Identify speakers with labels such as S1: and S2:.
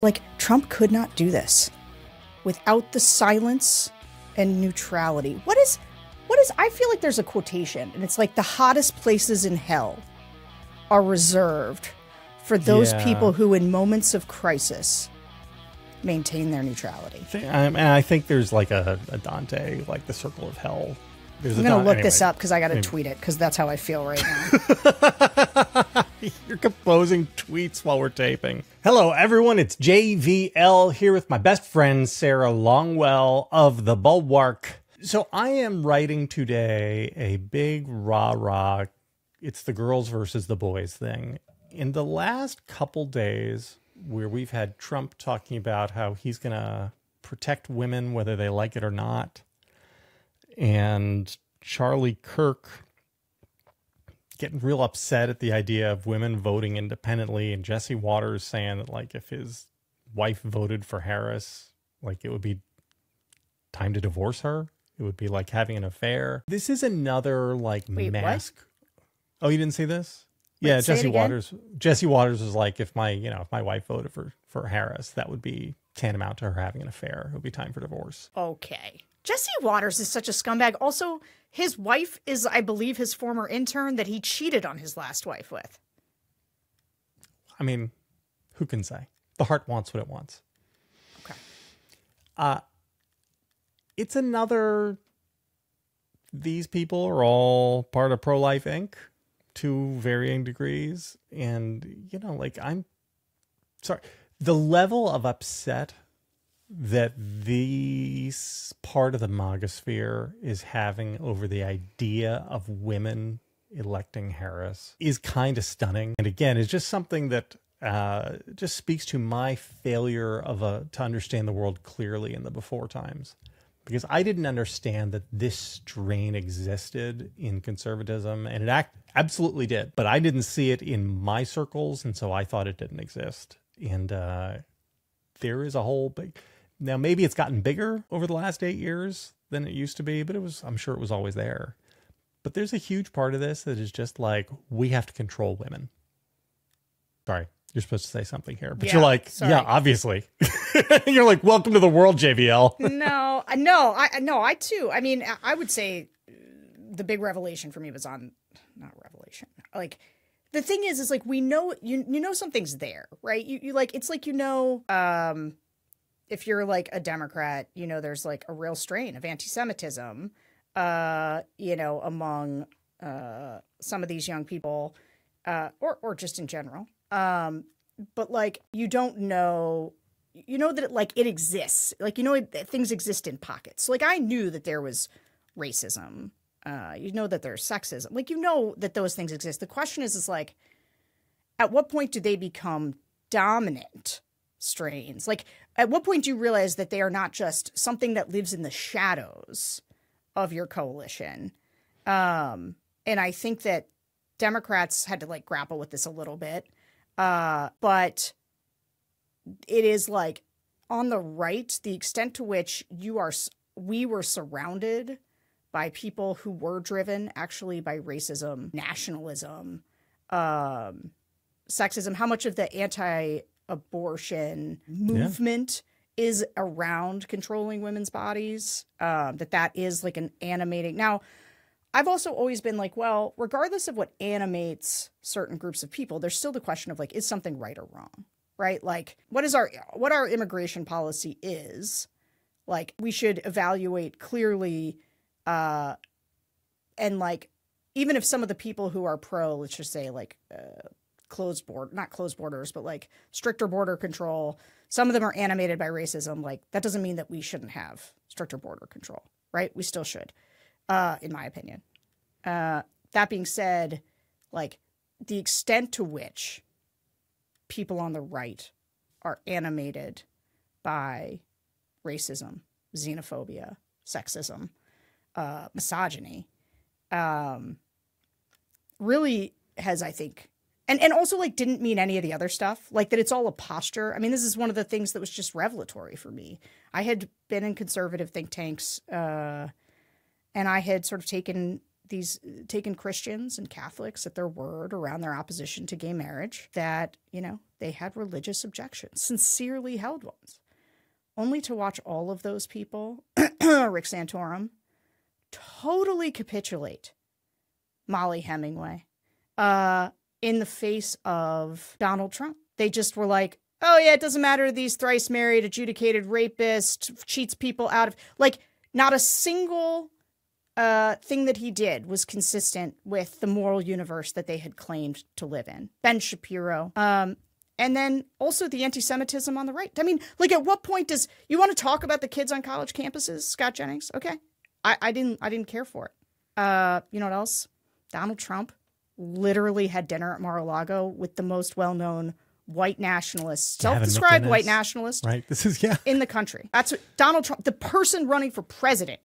S1: Like, Trump could not do this without the silence and neutrality. What is, what is, I feel like there's a quotation, and it's like the hottest places in hell are reserved for those
S2: Yeah.
S1: people who, in moments of crisis, maintain their neutrality.
S2: I, and I think there's like a, a Dante, like the Circle of Hell. There's
S1: I'm gonna
S2: Don-
S1: look this up because I got to tweet it because that's how I feel right now.
S2: You're composing tweets while we're taping. Hello, everyone. It's JVL here with my best friend, Sarah Longwell of The Bulwark. So, I am writing today a big rah rah, it's the girls versus the boys thing. In the last couple days, where we've had Trump talking about how he's going to protect women, whether they like it or not, and Charlie Kirk getting real upset at the idea of women voting independently and Jesse Watters saying that like if his wife voted for Harris, like it would be time to divorce her. It would be like having an affair. This is another like
S1: Wait, what?
S2: mask. Oh, you didn't see this?
S1: Wait,
S2: yeah, Jesse? Watters. Jesse Watters was like, if my you know if my wife voted for for Harris, that would be tantamount to her having an affair. It would be time for divorce.
S1: Okay. Jesse Watters is such a scumbag. Also, his wife is, I believe, his former intern that he cheated on his last wife with.
S2: I mean, who can say? The heart wants what it wants.
S1: Okay.
S2: Uh it's another these people are all part of Pro Life Inc. to varying degrees. And, you know, like I'm sorry. The level of upset that this part of the MAGAsphere is having over the idea of women electing Harris is kind of stunning. And again, it's just something that uh, just speaks to my failure of a to understand the world clearly in the before times. Because I didn't understand that this strain existed in conservatism, and it act, absolutely did. But I didn't see it in my circles, and so I thought it didn't exist. And uh, there is a whole big now maybe it's gotten bigger over the last eight years than it used to be but it was i'm sure it was always there but there's a huge part of this that is just like we have to control women sorry you're supposed to say something here but
S1: Yeah,
S2: you're like
S1: sorry.
S2: yeah obviously you're like welcome to the world jvl
S1: no, no, I no, I too. I mean, I- would say the big revelation for me was on not revelation. Like the thing is, is like we know you you know something's there, right? You you like it's like you know, um, if you're like a Democrat, you know, there's like a real strain of anti-Semitism, uh, you know, among uh some of these young people, uh, or or just in general. Um, but like you don't know you know that it, like it exists. Like you know it, things exist in pockets. Like i knew that there was racism uh you know that there's sexism. Like you know that those things exist. The question is is like at what point do they become dominant strains? Like at what point do you realize that they are not just something that lives in the shadows of your coalition? Um and i think that democrats had to like grapple with this a little bit. Uh but it is like on the right the extent to which you are, we were surrounded by people who were driven actually by racism nationalism um sexism. How much of the anti-abortion movement is around controlling women's bodies um that that is like an animating now I've also always been like, well, regardless of what animates certain groups of people, there's still the question of like, is something right or wrong? Right? Like, what is our what our immigration policy is? Like, we should evaluate clearly, uh, and like, even if some of the people who are pro, let's just say like uh, closed border, not closed borders, but like stricter border control, some of them are animated by racism. Like, that doesn't mean that we shouldn't have stricter border control, right? We still should uh, in my opinion. Uh, that being said, like the extent to which people on the right are animated by racism, xenophobia, sexism, uh, misogyny, um, really has, I think, and and also like didn't mean any of the other stuff, like that it's all a posture. I mean, this is one of the things that was just revelatory for me. I had been in conservative think tanks. Uh, and I had sort of taken these taken Christians and Catholics at their word around their opposition to gay marriage that, you know, they had religious objections, sincerely held ones, only to watch all of those people, Rick Santorum, totally capitulate Mollie Hemingway uh, in the face of Donald Trump. They just were like, oh, yeah, it doesn't matter. These thrice married, adjudicated rapist cheats people out of like not a single uh, thing that he did was consistent with the moral universe that they had claimed to live in. Ben Shapiro. Um, and then also the anti-Semitism on the right. I mean, like, at what point does you want to talk about the kids on college campuses, Scott Jennings? Okay, I, I didn't, I didn't care for it. Uh, you know what else? Donald Trump literally had dinner at Mar-a-Lago with the most well-known white nationalist, self-described white nationalist,
S2: right? This is yeah
S1: in the country. That's Donald Trump, the person running for president,